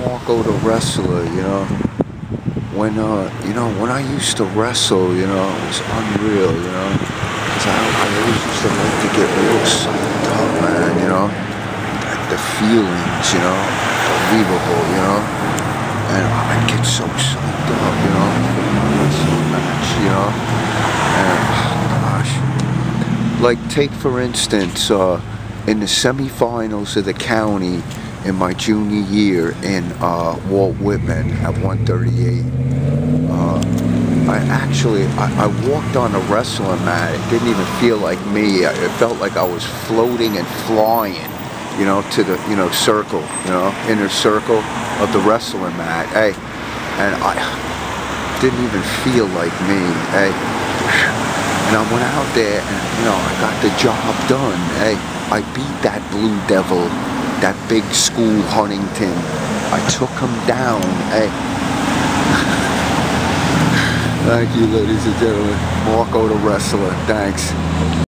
Marco the wrestler, you know. When, uh, you know, when I used to wrestle, you know, it was unreal, you know. Cause I, I always used to like to get real psyched up, man, you know. The feelings, you know, unbelievable, you know. And I'd get so psyched up, you know, wrestling match, you know. And, oh, gosh. Like, take for instance, uh, in the semifinals of the county, in my junior year in uh, Walt Whitman at 138. Uh, I actually, I, I, walked on a wrestling mat. It didn't even feel like me. It felt like I was floating and flying, you know, to the, you know, circle, you know, inner circle of the wrestling mat. Hey, and I didn't even feel like me. Hey, and I went out there and, you know, I got the job done. Hey, I beat that Blue Devil that big school Huntington. I took him down. Hey. Thank you, ladies and gentlemen. Marco the wrestler. Thanks.